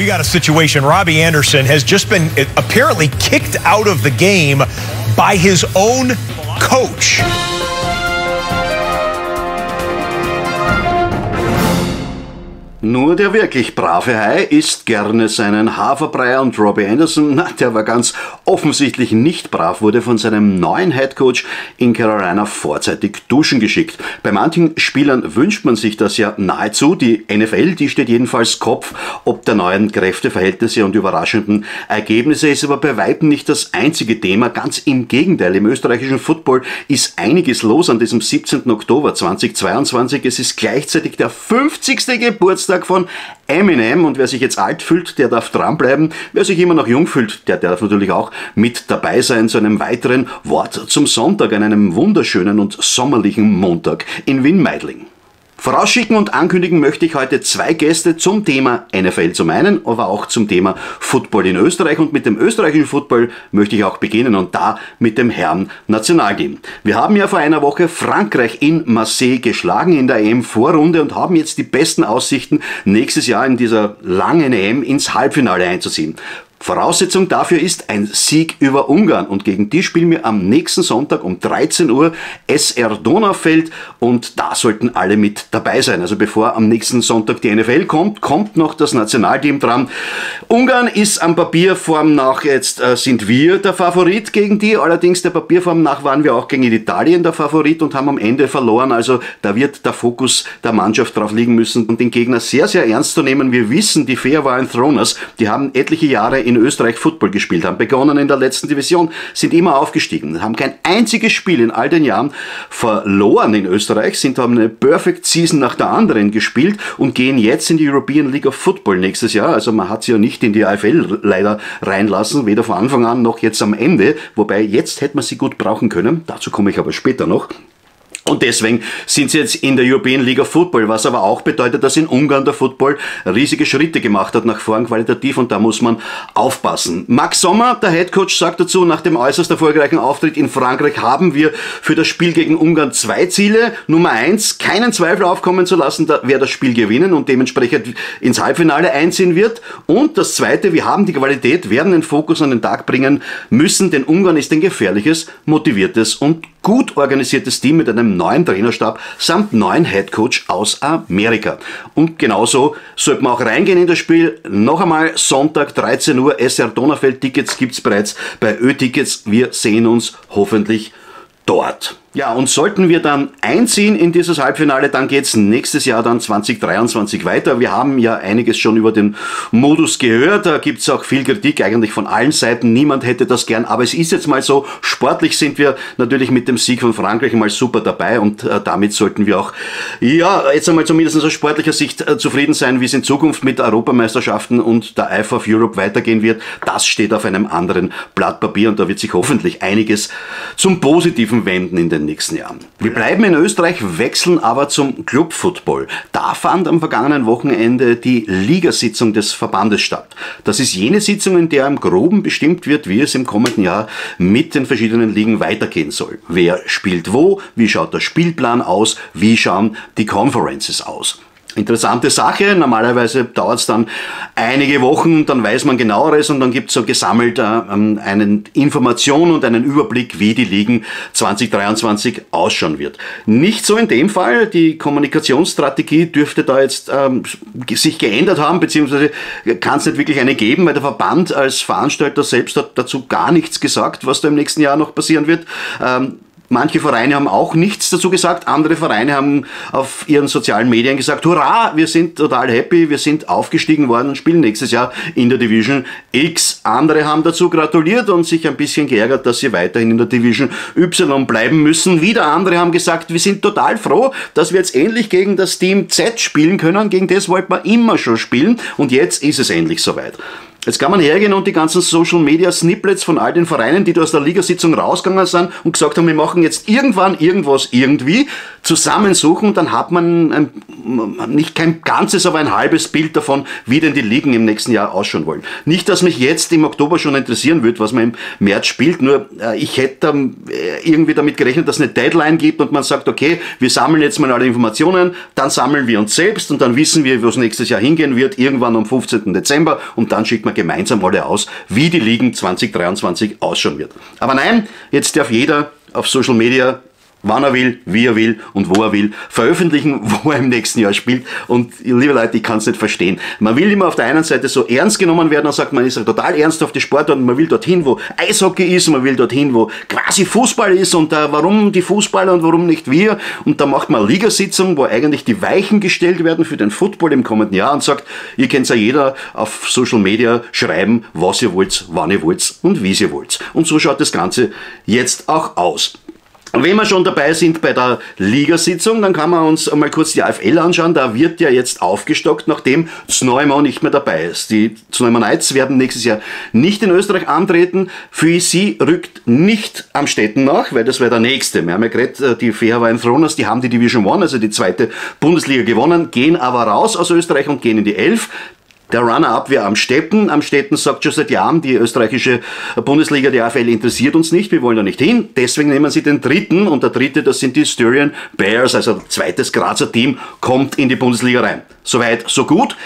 We got a situation. Robbie Anderson has just been apparently kicked out of the game by his own coach. Nur der wirklich brave Hai isst gerne seinen Haferbrei und Robbie Anderson, na, der war ganz offensichtlich nicht brav, wurde von seinem neuen Headcoach in Carolina vorzeitig duschen geschickt. Bei manchen Spielern wünscht man sich das ja nahezu. Die NFL, die steht jedenfalls Kopf ob der neuen Kräfteverhältnisse und überraschenden Ergebnisse, ist aber bei weitem nicht das einzige Thema. Ganz im Gegenteil, im österreichischen Football ist einiges los an diesem 17. Oktober 2022. Es ist gleichzeitig der 50. Geburtstag Geburtstag von Eminem und wer sich jetzt alt fühlt, der darf dranbleiben. Wer sich immer noch jung fühlt, der darf natürlich auch mit dabei sein zu einem weiteren Wort zum Sonntag, an einem wunderschönen und sommerlichen Montag in Wien-Meidling. Vorausschicken und ankündigen möchte ich heute zwei Gäste zum Thema NFL zum einen, aber auch zum Thema Football in Österreich. Und mit dem österreichischen Football möchte ich auch beginnen und da mit dem Herrn Nationalteam. Wir haben ja vor einer Woche Frankreich in Marseille geschlagen in der EM-Vorrunde und haben jetzt die besten Aussichten, nächstes Jahr in dieser langen EM ins Halbfinale einzuziehen. Voraussetzung dafür ist ein Sieg über Ungarn und gegen die spielen wir am nächsten Sonntag um 13 Uhr SR Donaufeld und da sollten alle mit dabei sein. Also bevor am nächsten Sonntag die NFL kommt, kommt noch das Nationalteam dran. Ungarn ist am Papierform nach jetzt äh, sind wir der Favorit gegen die, allerdings der Papierform nach waren wir auch gegen Italien der Favorit und haben am Ende verloren. Also da wird der Fokus der Mannschaft drauf liegen müssen und den Gegner sehr sehr ernst zu nehmen. Wir wissen, die Fair Fairwine Throners, die haben etliche Jahre in Österreich Football gespielt haben, begonnen in der letzten Division, sind immer aufgestiegen, haben kein einziges Spiel in all den Jahren verloren in Österreich, sind haben eine Perfect Season nach der anderen gespielt und gehen jetzt in die European League of Football nächstes Jahr. Also man hat sie ja nicht in die AFL leider reinlassen, weder von Anfang an noch jetzt am Ende, wobei jetzt hätte man sie gut brauchen können. Dazu komme ich aber später noch. Und deswegen sind sie jetzt in der European League of Football, was aber auch bedeutet, dass in Ungarn der Football riesige Schritte gemacht hat nach vorn qualitativ und da muss man aufpassen. Max Sommer, der Head Coach, sagt dazu, nach dem äußerst erfolgreichen Auftritt in Frankreich haben wir für das Spiel gegen Ungarn zwei Ziele. Nummer eins, keinen Zweifel aufkommen zu lassen, wer das Spiel gewinnen und dementsprechend ins Halbfinale einziehen wird. Und das zweite, wir haben die Qualität, werden den Fokus an den Tag bringen müssen, denn Ungarn ist ein gefährliches, motiviertes und gut organisiertes Team mit einem neuen Trainerstab samt neuen Headcoach aus Amerika. Und genauso sollte man auch reingehen in das Spiel. Noch einmal Sonntag 13 Uhr SR Donaufeld Tickets gibt's bereits bei Ö-Tickets. Wir sehen uns hoffentlich dort. Ja, und sollten wir dann einziehen in dieses Halbfinale, dann geht's nächstes Jahr dann 2023 weiter. Wir haben ja einiges schon über den Modus gehört. Da gibt's auch viel Kritik eigentlich von allen Seiten. Niemand hätte das gern, aber es ist jetzt mal so. Sportlich sind wir natürlich mit dem Sieg von Frankreich mal super dabei und äh, damit sollten wir auch, ja, jetzt einmal zumindest aus sportlicher Sicht äh, zufrieden sein, wie es in Zukunft mit Europameisterschaften und der IFA of Europe weitergehen wird. Das steht auf einem anderen Blatt Papier und da wird sich hoffentlich einiges zum Positiven wenden in den den nächsten Jahren. Wir bleiben in Österreich, wechseln aber zum Clubfootball. Da fand am vergangenen Wochenende die Ligasitzung des Verbandes statt. Das ist jene Sitzung, in der im Groben bestimmt wird, wie es im kommenden Jahr mit den verschiedenen Ligen weitergehen soll. Wer spielt wo, wie schaut der Spielplan aus, wie schauen die Conferences aus. Interessante Sache. Normalerweise dauert es dann einige Wochen, dann weiß man genaueres und dann gibt es so gesammelt äh, ähm, eine Information und einen Überblick, wie die Ligen 2023 ausschauen wird. Nicht so in dem Fall. Die Kommunikationsstrategie dürfte da jetzt ähm, sich geändert haben, beziehungsweise kann es nicht wirklich eine geben, weil der Verband als Veranstalter selbst hat dazu gar nichts gesagt, was da im nächsten Jahr noch passieren wird. Ähm, Manche Vereine haben auch nichts dazu gesagt, andere Vereine haben auf ihren sozialen Medien gesagt, hurra, wir sind total happy, wir sind aufgestiegen worden und spielen nächstes Jahr in der Division X. Andere haben dazu gratuliert und sich ein bisschen geärgert, dass sie weiterhin in der Division Y bleiben müssen. Wieder andere haben gesagt, wir sind total froh, dass wir jetzt endlich gegen das Team Z spielen können, gegen das wollten wir immer schon spielen und jetzt ist es endlich soweit. Jetzt kann man hergehen und die ganzen Social Media Snippets von all den Vereinen, die da aus der Ligasitzung rausgegangen sind und gesagt haben, wir machen jetzt irgendwann irgendwas irgendwie, zusammensuchen. Dann hat man ein, nicht kein ganzes, aber ein halbes Bild davon, wie denn die Ligen im nächsten Jahr ausschauen wollen. Nicht, dass mich jetzt im Oktober schon interessieren würde, was man im März spielt, nur äh, ich hätte äh, irgendwie damit gerechnet, dass es eine Deadline gibt und man sagt, okay, wir sammeln jetzt mal alle Informationen, dann sammeln wir uns selbst und dann wissen wir, wo es nächstes Jahr hingehen wird, irgendwann am 15. Dezember und dann schickt man gemeinsam alle aus, wie die Ligen 2023 ausschauen wird. Aber nein, jetzt darf jeder auf Social Media wann er will, wie er will und wo er will, veröffentlichen, wo er im nächsten Jahr spielt. Und liebe Leute, ich kann es nicht verstehen. Man will immer auf der einen Seite so ernst genommen werden und sagt, man ist ein total ernsthafte Sportart und man will dorthin, wo Eishockey ist, man will dorthin, wo quasi Fußball ist und äh, warum die Fußballer und warum nicht wir. Und da macht man eine Ligasitzung, wo eigentlich die Weichen gestellt werden für den Football im kommenden Jahr und sagt, ihr könnt ja jeder auf Social Media schreiben, was ihr wollt, wann ihr wollt und wie ihr wollt. Und so schaut das Ganze jetzt auch aus. Wenn wir schon dabei sind bei der Ligasitzung, dann kann man uns einmal kurz die AFL anschauen. Da wird ja jetzt aufgestockt, nachdem Zneumann nicht mehr dabei ist. Die Zneumann Knights werden nächstes Jahr nicht in Österreich antreten. Für sie rückt nicht am Städten nach, weil das wäre der nächste. Wir haben ja gerade äh, die Feherwein Throners, die haben die Division One, also die zweite Bundesliga gewonnen, gehen aber raus aus Österreich und gehen in die Elf. Der Runner-up wäre am Steppen. Am Steppen sagt schon seit Jahren, die österreichische Bundesliga, die AFL interessiert uns nicht, wir wollen da nicht hin. Deswegen nehmen sie den dritten und der dritte, das sind die Styrian Bears, also zweites Grazer Team, kommt in die Bundesliga rein. Soweit, so gut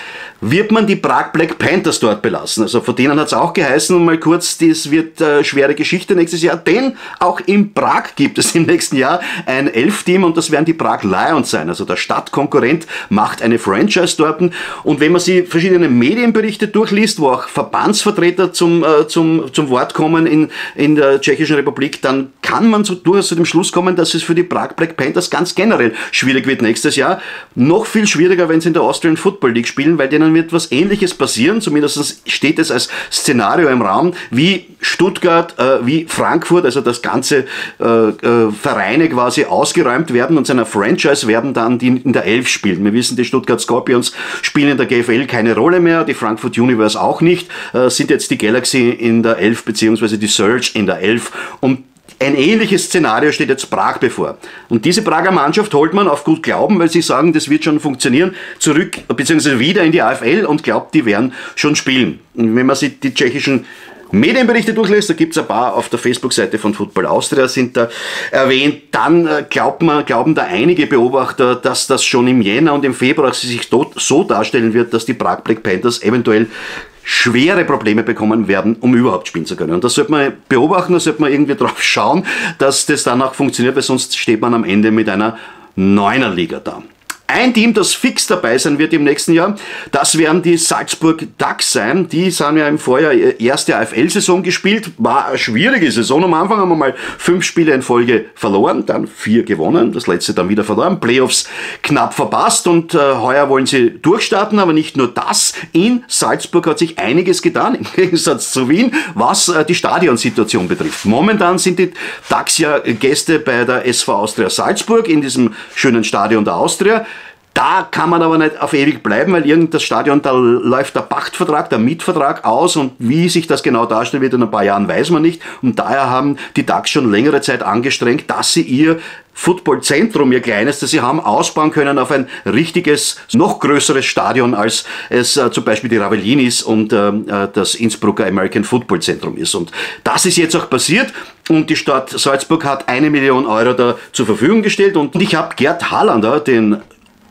wird man die Prag Black Panthers dort belassen. Also von denen hat es auch geheißen, mal kurz, das wird äh, schwere Geschichte nächstes Jahr, denn auch in Prag gibt es im nächsten Jahr ein Elf-Team und das werden die Prag Lions sein. Also der Stadtkonkurrent macht eine Franchise dort und wenn man sich verschiedene Medienberichte durchliest, wo auch Verbandsvertreter zum, äh, zum, zum Wort kommen in, in der Tschechischen Republik, dann kann man so durchaus zu dem Schluss kommen, dass es für die Prag Black Panthers ganz generell schwierig wird nächstes Jahr. Noch viel schwieriger, wenn sie in der Austrian Football League spielen, weil denen wird was Ähnliches passieren, zumindest steht es als Szenario im Raum, wie Stuttgart, äh, wie Frankfurt, also das ganze äh, äh, Vereine quasi ausgeräumt werden und seiner Franchise werden dann die in der Elf spielen. Wir wissen, die Stuttgart Scorpions spielen in der GFL keine Rolle mehr, die Frankfurt Universe auch nicht, äh, sind jetzt die Galaxy in der Elf beziehungsweise die Surge in der Elf und ein ähnliches Szenario steht jetzt Prag bevor. Und diese Prager Mannschaft holt man auf gut Glauben, weil sie sagen, das wird schon funktionieren, zurück bzw. wieder in die AFL und glaubt, die werden schon spielen. Und wenn man sich die tschechischen Medienberichte durchlässt, da gibt es ein paar auf der Facebook-Seite von Football Austria sind da erwähnt, dann äh, glaubt man, glauben da einige Beobachter, dass das schon im Jänner und im Februar sich so darstellen wird, dass die Prag Black Panthers eventuell schwere Probleme bekommen werden, um überhaupt spielen zu können. Und das sollte man beobachten, da sollte man irgendwie drauf schauen, dass das dann auch funktioniert, weil sonst steht man am Ende mit einer Neunerliga da. Ein Team, das fix dabei sein wird im nächsten Jahr, das werden die Salzburg Ducks sein. Die sind ja im Vorjahr erste AFL-Saison gespielt. War eine schwierige Saison. Am Anfang haben wir mal fünf Spiele in Folge verloren, dann vier gewonnen, das letzte dann wieder verloren. Playoffs knapp verpasst und äh, heuer wollen sie durchstarten, aber nicht nur das. In Salzburg hat sich einiges getan, im Gegensatz zu Wien, was äh, die Stadionsituation betrifft. Momentan sind die Ducks ja Gäste bei der SV Austria Salzburg in diesem schönen Stadion der Austria. Da kann man aber nicht auf ewig bleiben, weil irgendein Stadion, da läuft der Pachtvertrag, der Mietvertrag aus und wie sich das genau darstellen wird in ein paar Jahren, weiß man nicht. Und daher haben die DAX schon längere Zeit angestrengt, dass sie ihr Footballzentrum, ihr kleines, das sie haben, ausbauen können auf ein richtiges, noch größeres Stadion, als es äh, zum Beispiel die Ravellinis und äh, äh das Innsbrucker American Football Zentrum ist. Und das ist jetzt auch passiert und die Stadt Salzburg hat eine Million Euro da zur Verfügung gestellt und ich habe Gerd Hallander, den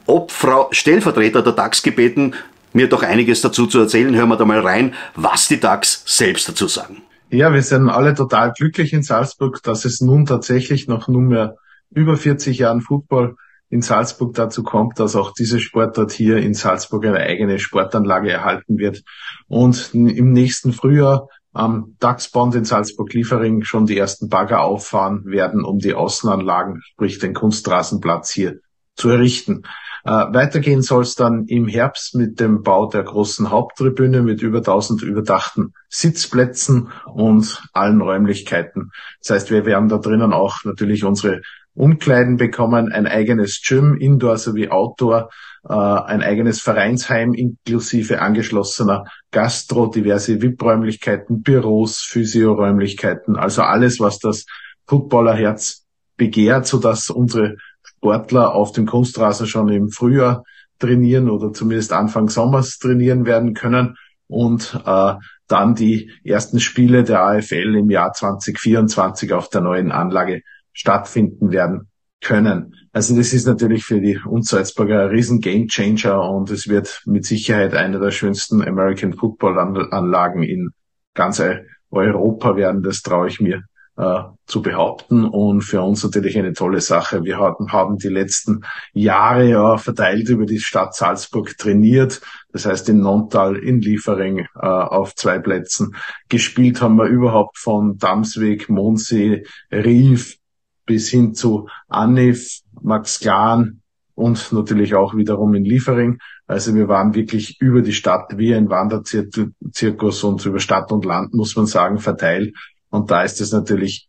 Obfrau Stellvertreter der DAX gebeten, mir doch einiges dazu zu erzählen. Hören wir da mal rein, was die DAX selbst dazu sagen. Ja, wir sind alle total glücklich in Salzburg, dass es nun tatsächlich nach nunmehr über 40 Jahren Football in Salzburg dazu kommt, dass auch diese Sportart hier in Salzburg eine eigene Sportanlage erhalten wird und im nächsten Frühjahr am DAX-Bond in Salzburg-Liefering schon die ersten Bagger auffahren werden, um die Außenanlagen, sprich den Kunstrasenplatz hier zu errichten. Äh, weitergehen soll es dann im Herbst mit dem Bau der großen Haupttribüne mit über 1000 überdachten Sitzplätzen und allen Räumlichkeiten. Das heißt, wir werden da drinnen auch natürlich unsere Umkleiden bekommen, ein eigenes Gym, Indoor sowie Outdoor, äh, ein eigenes Vereinsheim inklusive angeschlossener Gastro, diverse VIP-Räumlichkeiten, Büros, Physioräumlichkeiten, also alles, was das Footballerherz begehrt, so dass unsere Sportler auf dem Kunstrasen schon im Frühjahr trainieren oder zumindest Anfang Sommers trainieren werden können und äh, dann die ersten Spiele der AFL im Jahr 2024 auf der neuen Anlage stattfinden werden können. Also das ist natürlich für die Unsalzburger ein riesen Gamechanger und es wird mit Sicherheit eine der schönsten American Football Anlagen in ganz Europa werden. Das traue ich mir äh, zu behaupten und für uns natürlich eine tolle Sache. Wir haben, haben die letzten Jahre ja verteilt über die Stadt Salzburg trainiert. Das heißt in Nontal, in Liefering äh, auf zwei Plätzen. Gespielt haben wir überhaupt von Damsweg, Mondsee, Rief bis hin zu Annif, Max Klan und natürlich auch wiederum in Liefering. Also wir waren wirklich über die Stadt wie ein Wanderzirkus und über Stadt und Land, muss man sagen, verteilt und da ist es natürlich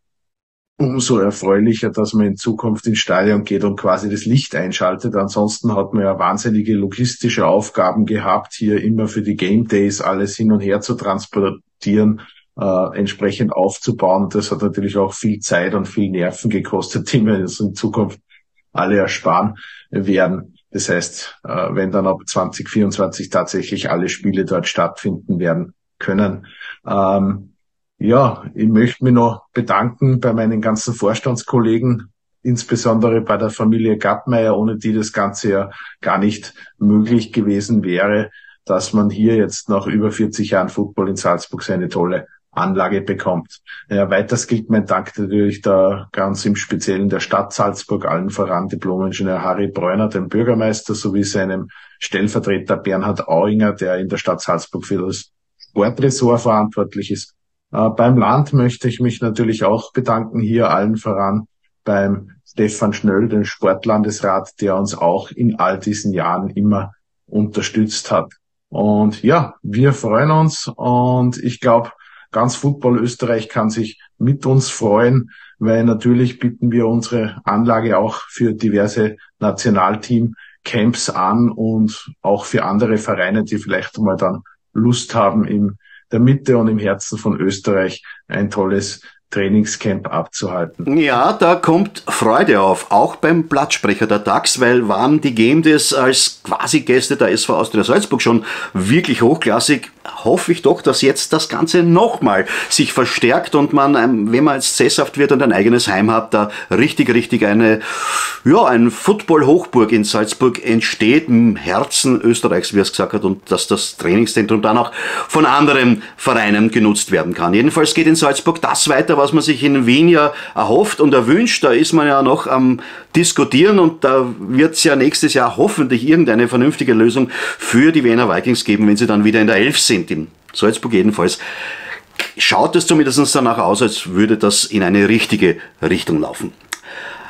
umso erfreulicher, dass man in Zukunft ins Stadion geht und quasi das Licht einschaltet. Ansonsten hat man ja wahnsinnige logistische Aufgaben gehabt, hier immer für die Game Days alles hin und her zu transportieren, äh, entsprechend aufzubauen. Das hat natürlich auch viel Zeit und viel Nerven gekostet, die wir uns in Zukunft alle ersparen werden. Das heißt, äh, wenn dann ab 2024 tatsächlich alle Spiele dort stattfinden werden können, ähm, ja, ich möchte mich noch bedanken bei meinen ganzen Vorstandskollegen, insbesondere bei der Familie Gattmeier, ohne die das Ganze ja gar nicht möglich gewesen wäre, dass man hier jetzt nach über 40 Jahren Football in Salzburg so eine tolle Anlage bekommt. Ja, weiters gilt mein Dank natürlich da ganz im Speziellen der Stadt Salzburg, allen voran Diplomingenieur Harry Bräuner, dem Bürgermeister, sowie seinem Stellvertreter Bernhard Auinger, der in der Stadt Salzburg für das Sportressort verantwortlich ist. Äh, beim Land möchte ich mich natürlich auch bedanken, hier allen voran beim Stefan Schnöll, dem Sportlandesrat, der uns auch in all diesen Jahren immer unterstützt hat. Und ja, wir freuen uns und ich glaube, ganz Football Österreich kann sich mit uns freuen, weil natürlich bieten wir unsere Anlage auch für diverse Nationalteam-Camps an und auch für andere Vereine, die vielleicht mal dann Lust haben, im der Mitte und im Herzen von Österreich ein tolles Trainingscamp abzuhalten. Ja, da kommt Freude auf, auch beim Blattsprecher der DAX, weil waren die Game Days als quasi Gäste der SV Austria Salzburg schon wirklich hochklassig hoffe ich doch, dass jetzt das Ganze nochmal sich verstärkt und man, ähm, wenn man jetzt sesshaft wird und ein eigenes Heim hat, da richtig, richtig eine, ja, ein Football-Hochburg in Salzburg entsteht, im Herzen Österreichs, wie er es gesagt hat, und dass das Trainingszentrum dann auch von anderen Vereinen genutzt werden kann. Jedenfalls geht in Salzburg das weiter, was man sich in Wien ja erhofft und erwünscht. Da ist man ja noch am diskutieren und da wird es ja nächstes Jahr hoffentlich irgendeine vernünftige Lösung für die Wiener Vikings geben, wenn sie dann wieder in der Elf sind, in Salzburg jedenfalls. Schaut es zumindest danach aus, als würde das in eine richtige Richtung laufen.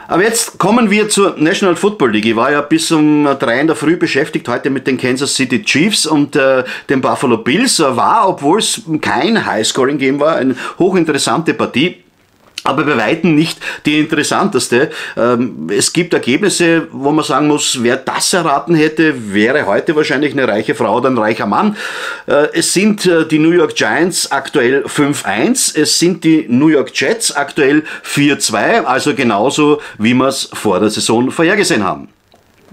Aber jetzt kommen wir zur National Football League. Ich war ja bis um drei in der Früh beschäftigt heute mit den Kansas City Chiefs und äh, den Buffalo Bills. War, obwohl es kein High-Scoring-Game war, eine hochinteressante Partie aber bei Weitem nicht die interessanteste. Ähm, es gibt Ergebnisse, wo man sagen muss, wer das erraten hätte, wäre heute wahrscheinlich eine reiche Frau oder ein reicher Mann. Äh, es sind äh, die New York Giants aktuell 5-1, es sind die New York Jets aktuell 4-2, also genauso wie wir es vor der Saison vorhergesehen haben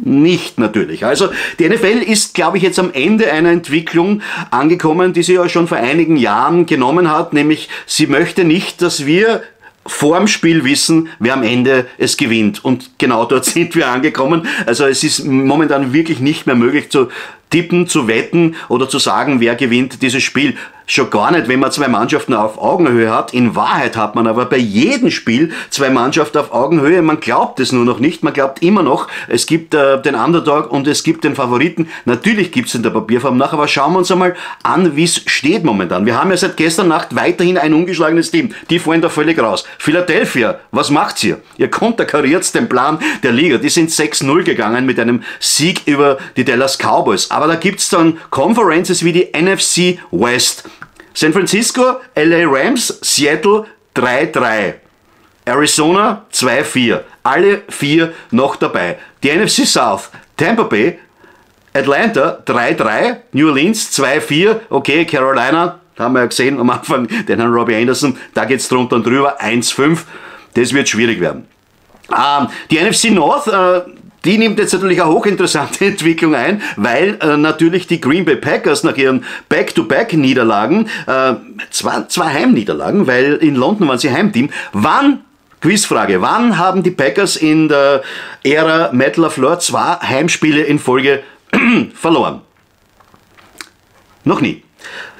nicht natürlich. Also die NFL ist, glaube ich, jetzt am Ende einer Entwicklung angekommen, die sie ja schon vor einigen Jahren genommen hat, nämlich sie möchte nicht, dass wir vorm Spiel wissen, wer am Ende es gewinnt. Und genau dort sind wir angekommen. Also es ist momentan wirklich nicht mehr möglich zu tippen, zu wetten oder zu sagen, wer gewinnt dieses Spiel. Schon gar nicht, wenn man zwei Mannschaften auf Augenhöhe hat. In Wahrheit hat man aber bei jedem Spiel zwei Mannschaften auf Augenhöhe. Man glaubt es nur noch nicht. Man glaubt immer noch, es gibt äh, den Underdog und es gibt den Favoriten. Natürlich gibt es in der Papierform nach, aber schauen wir uns einmal an, wie es steht momentan. Wir haben ja seit gestern Nacht weiterhin ein ungeschlagenes Team. Die fallen da völlig raus. Philadelphia, was macht's ihr? Ihr konterkariert den Plan der Liga. Die sind 6-0 gegangen mit einem Sieg über die Dallas Cowboys. Aber da gibt's dann Conferences wie die NFC West. San Francisco, LA Rams, Seattle 3-3. Arizona 2-4. Alle vier noch dabei. Die NFC South, Tampa Bay, Atlanta 3-3, New Orleans 2-4, okay, Carolina, haben wir ja gesehen am Anfang, den Herrn Robbie Anderson, da geht's drunter und drüber, 1-5, das wird schwierig werden. Ähm, die NFC North, äh, die nimmt jetzt natürlich eine hochinteressante Entwicklung ein, weil äh, natürlich die Green Bay Packers nach ihren Back-to-Back-Niederlagen, äh, zwei, zwei Heimniederlagen, weil in London waren sie Heimteam, wann Quizfrage. Wann haben die Packers in der Ära Matt LaFleur zwei Heimspiele in Folge verloren? Noch nie.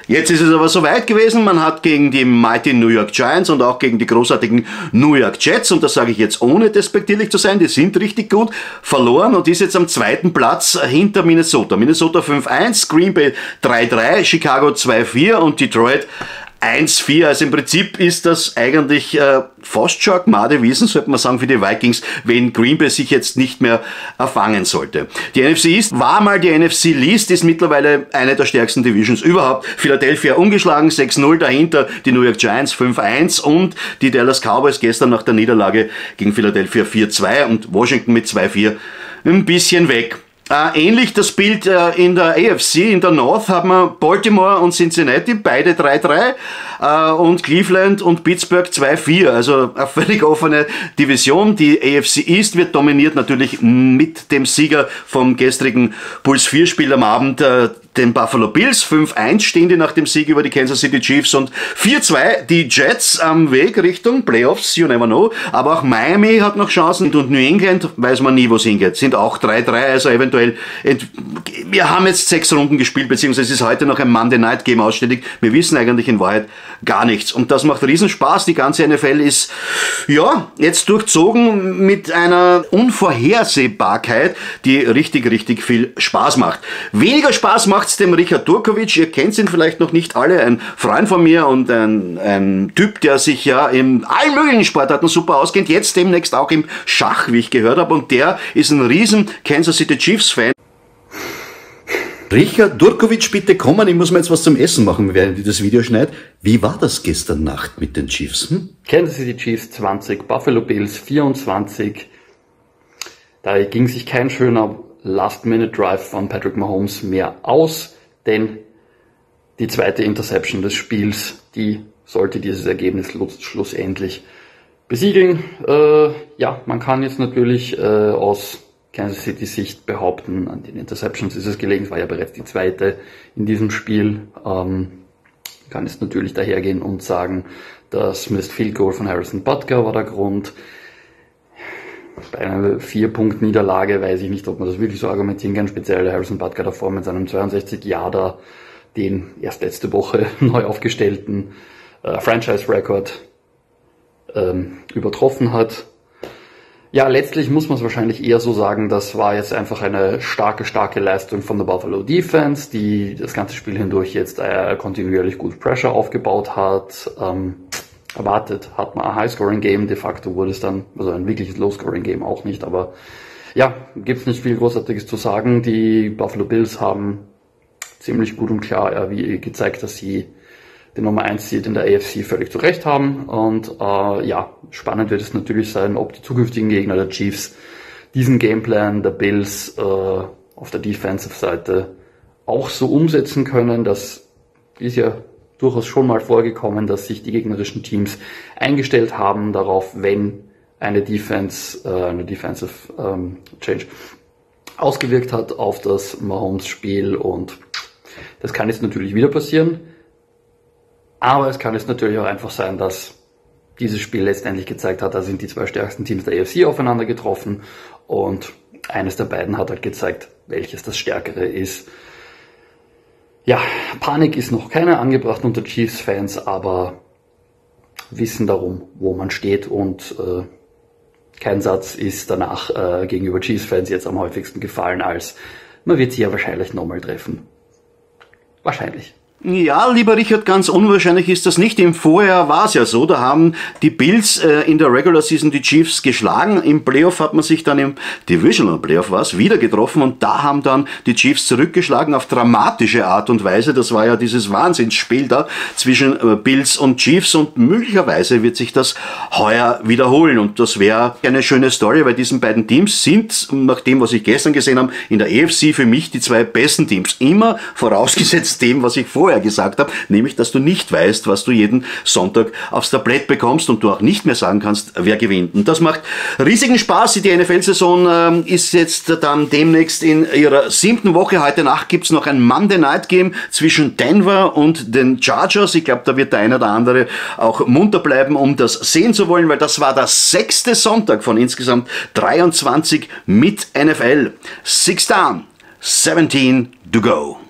Jetzt ist es aber soweit gewesen, man hat gegen die Mighty New York Giants und auch gegen die großartigen New York Jets, und das sage ich jetzt ohne despektierlich zu sein, die sind richtig gut, verloren und ist jetzt am zweiten Platz hinter Minnesota. Minnesota 5-1, Green Bay 3-3, Chicago 2-4 und Detroit 1-4. Also im Prinzip ist das eigentlich äh, fast schon Gmade Wiesen, sollte man sagen, für die Vikings, wenn Green Bay sich jetzt nicht mehr erfangen sollte. Die NFC East war mal die NFC Least, ist mittlerweile eine der stärksten Divisions überhaupt. Philadelphia ungeschlagen, 6-0 dahinter, die New York Giants 5-1 und die Dallas Cowboys gestern nach der Niederlage gegen Philadelphia 4-2 und Washington mit 2-4 ein bisschen weg. Äh, ähnlich das Bild äh, in der AFC, in der North haben wir Baltimore und Cincinnati, beide 3-3 äh, und Cleveland und Pittsburgh 2-4. Also eine völlig offene Division. Die AFC East wird dominiert natürlich mit dem Sieger vom gestrigen Puls 4 Spiel am Abend, den Buffalo Bills. 5-1 stehen die nach dem Sieg über die Kansas City Chiefs und 4-2 die Jets am Weg Richtung Playoffs, you never know. Aber auch Miami hat noch Chancen und New England weiß man nie, wo es hingeht. Sind auch 3-3, also eventuell. Wir haben jetzt sechs Runden gespielt, beziehungsweise es ist heute noch ein Monday Night Game ausständig. Wir wissen eigentlich in Wahrheit gar nichts. Und das macht Riesenspaß. Die ganze NFL ist, ja, jetzt durchzogen mit einer Unvorhersehbarkeit, die richtig, richtig viel Spaß macht. Weniger Spaß macht macht's dem Richard Durkovic. Ihr kennt ihn vielleicht noch nicht alle. Ein Freund von mir und ein, ein Typ, der sich ja in allen möglichen Sportarten super auskennt. Jetzt demnächst auch im Schach, wie ich gehört habe. Und der ist ein riesen Kansas City Chiefs Fan. Richard Durkovic, bitte kommen. Ich muss mir jetzt was zum Essen machen, während ich das Video schneide. Wie war das gestern Nacht mit den Chiefs? Hm? Kansas City Chiefs 20, Buffalo Bills 24. Da ging sich kein schöner Last-Minute-Drive von Patrick Mahomes mehr aus, denn die zweite Interception des Spiels, die sollte dieses Ergebnis schlussendlich besiegeln. Äh, ja, man kann jetzt natürlich äh, aus Kansas City Sicht behaupten, an den Interceptions ist es gelegen, es war ja bereits die zweite in diesem Spiel. Ähm, kann jetzt natürlich dahergehen und sagen, das Missed Field Goal von Harrison Butker war der Grund bei einer Vier-Punkt-Niederlage weiß ich nicht, ob man das wirklich so argumentieren kann. Speziell Harrison Butker davor mit seinem 62 Jahre den erst letzte Woche neu aufgestellten äh, Franchise-Record ähm, übertroffen hat. Ja, letztlich muss man es wahrscheinlich eher so sagen, das war jetzt einfach eine starke, starke Leistung von der Buffalo Defense, die das ganze Spiel hindurch jetzt äh, kontinuierlich gut Pressure aufgebaut hat. Ähm, erwartet hat man ein High-Scoring-Game, de facto wurde es dann, also ein wirkliches Low-Scoring-Game auch nicht, aber ja, gibt's nicht viel Großartiges zu sagen. Die Buffalo Bills haben ziemlich gut und klar ja, wie gezeigt, dass sie den Nummer 1 Seed in der AFC völlig zu Recht haben. Und äh, ja, spannend wird es natürlich sein, ob die zukünftigen Gegner der Chiefs diesen Gameplan der Bills äh, auf der Defensive-Seite auch so umsetzen können. Das ist ja durchaus schon mal vorgekommen, dass sich die gegnerischen Teams eingestellt haben darauf, wenn eine Defense, äh, eine Defensive ähm, Change ausgewirkt hat auf das Mahomes-Spiel und das kann jetzt natürlich wieder passieren. Aber es kann jetzt natürlich auch einfach sein, dass dieses Spiel letztendlich gezeigt hat, da sind die zwei stärksten Teams der AFC aufeinander getroffen und eines der beiden hat halt gezeigt, welches das stärkere ist. Ja, Panik ist noch keiner angebracht unter Chiefs-Fans, aber wissen darum, wo man steht und äh, kein Satz ist danach äh, gegenüber Chiefs-Fans jetzt am häufigsten gefallen als man wird sie ja wahrscheinlich nochmal treffen. Wahrscheinlich. Ja, lieber Richard, ganz unwahrscheinlich ist das nicht. Im Vorjahr war es ja so, da haben die Bills äh, in der Regular Season die Chiefs geschlagen. Im Playoff hat man sich dann im Divisional Playoff was wieder getroffen und da haben dann die Chiefs zurückgeschlagen auf dramatische Art und Weise. Das war ja dieses Wahnsinnsspiel da zwischen äh, Bills und Chiefs und möglicherweise wird sich das heuer wiederholen und das wäre eine schöne Story, weil diesen beiden Teams sind, nach dem, was ich gestern gesehen habe, in der EFC für mich die zwei besten Teams. Immer vorausgesetzt dem, was ich vorher vorher gesagt habe, nämlich, dass du nicht weißt, was du jeden Sonntag aufs Tablett bekommst und du auch nicht mehr sagen kannst, wer gewinnt. Und das macht riesigen Spaß. Die NFL-Saison äh, ist jetzt dann demnächst in ihrer siebten Woche. Heute Nacht gibt's noch ein Monday Night Game zwischen Denver und den Chargers. Ich glaube, da wird der eine oder andere auch munter bleiben, um das sehen zu wollen, weil das war der sechste Sonntag von insgesamt 23 mit NFL. Six down, 17 to go.